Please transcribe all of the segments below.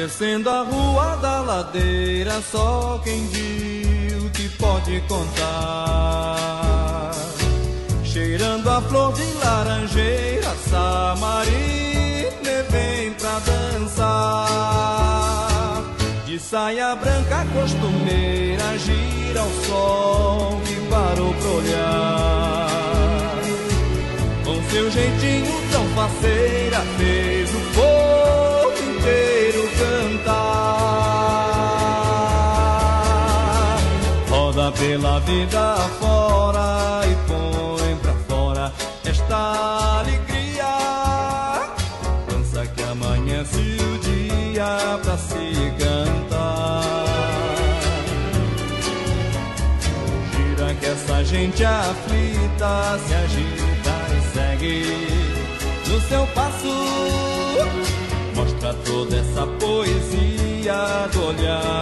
Descendo a rua da ladeira, só quem viu te pode contar. Cheirando a flor de laranjeira, Samarina vem pra dançar. De saia branca costumeira, gira o sol que parou pra olhar. Com seu jeitinho tão faceira, fez o povo inteiro Pela vida fora e põe pra fora esta alegria. Dança que amanhece o dia pra se cantar. Gira que essa gente aflita se agita e segue no seu passo. Mostra toda essa poesia do olhar.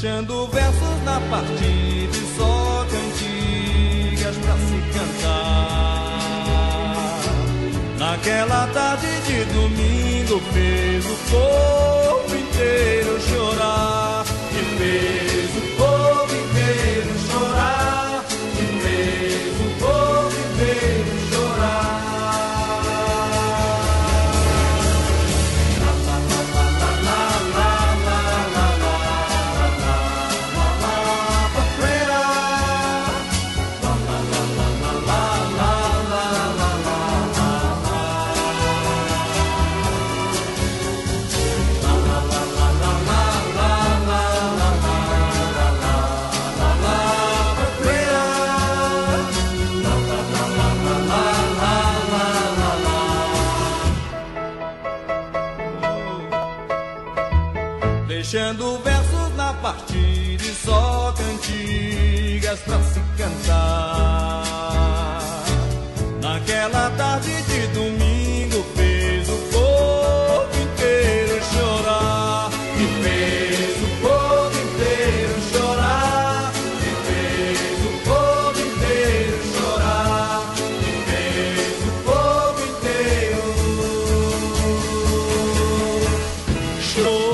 Deixando versos na partida e só cantigas pra se cantar. Naquela tarde de domingo fez o povo inteiro chorar. E fez o povo inteiro chorar. E fez o povo Deixando versos na partida e só cantigas pra se cantar. Naquela tarde de domingo fez o povo inteiro chorar. E fez o povo inteiro chorar. E fez o povo inteiro chorar. E fez o povo inteiro chorar.